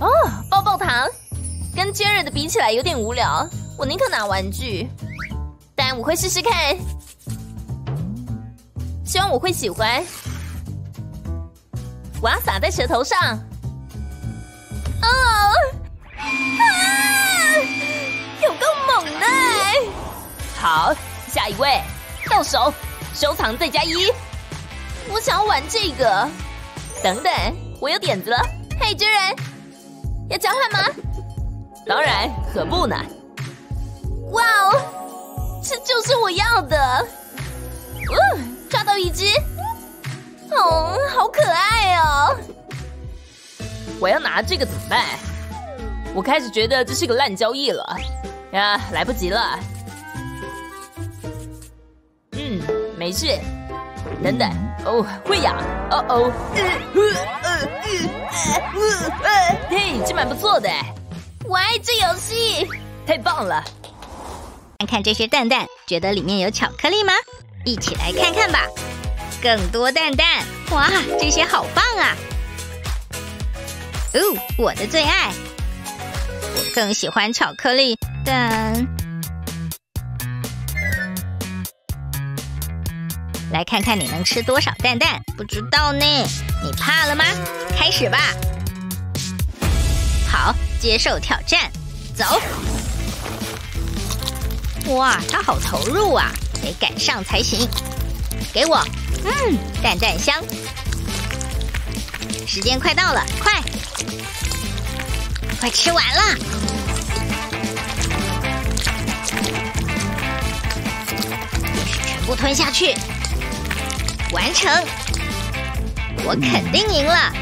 哦，抱抱糖，跟 Jerry 的比起来有点无聊，我宁可拿玩具。但我会试试看，希望我会喜欢。我要撒在舌头上。哦，啊，有够猛的！好，下一位。到手，收藏再加一。我想要玩这个。等等，我有点子了。嘿，真人，要交换吗？当然，可不呢。哇哦，这就是我要的。哦，抓到一只。哦，好可爱哦。我要拿这个怎么办？我开始觉得这是个烂交易了。呀，来不及了。没事，等等，哦，会痒，哦哦，嘿，这蛮不错的，我爱这游戏，太棒了！看看这些蛋蛋，觉得里面有巧克力吗？一起来看看吧，更多蛋蛋，哇，这些好棒啊！哦，我的最爱，我更喜欢巧克力，但。来看看你能吃多少蛋蛋？不知道呢，你怕了吗？开始吧！好，接受挑战，走！哇，他好投入啊，得赶上才行。给我，嗯，蛋蛋香。时间快到了，快，快吃完了，全部吞下去。完成，我肯定赢了。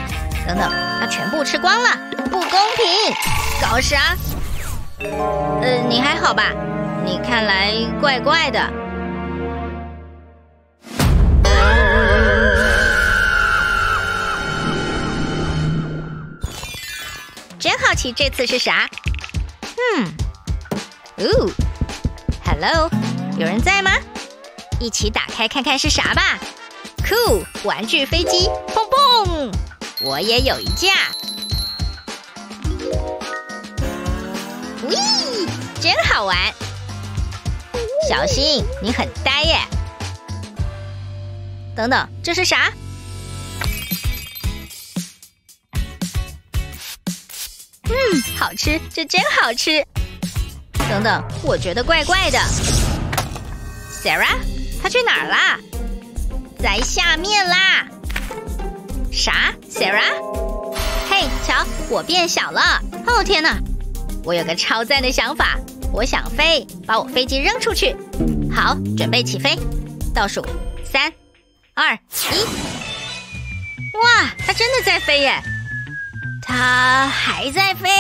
等等，他全部吃光了，不公平！搞啥？呃，你还好吧？你看来怪怪的。真好奇这次是啥？嗯，哦，Hello，有人在吗？一起打开看看是啥吧。酷玩具飞机，砰砰！我也有一架，喂，真好玩！小心，你很呆耶！等等，这是啥？嗯，好吃，这真好吃。等等，我觉得怪怪的。Sarah，她去哪儿啦？在下面啦！啥，Sarah？嘿，瞧，我变小了！哦天哪，我有个超赞的想法，我想飞，把我飞机扔出去。好，准备起飞，倒数三、二、一！哇，它真的在飞耶！它还在飞！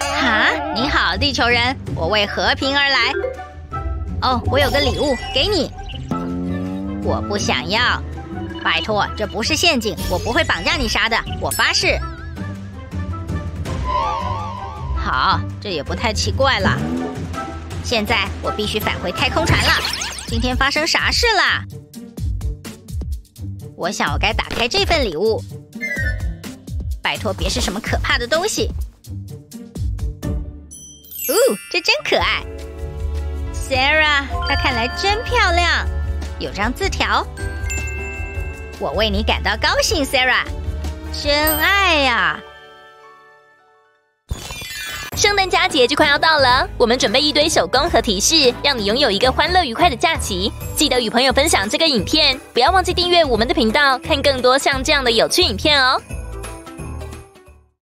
哈，你好，地球人，我为和平而来。哦，我有个礼物给你。我不想要，拜托，这不是陷阱，我不会绑架你啥的，我发誓。好，这也不太奇怪了。现在我必须返回太空船了。今天发生啥事啦？我想我该打开这份礼物。拜托，别是什么可怕的东西。哦，这真可爱。Sarah，她看来真漂亮。有张字条，我为你感到高兴，Sarah。真爱呀！圣诞佳节就快要到了，我们准备一堆手工和提示，让你拥有一个欢乐愉快的假期。记得与朋友分享这个影片，不要忘记订阅我们的频道，看更多像这样的有趣影片哦。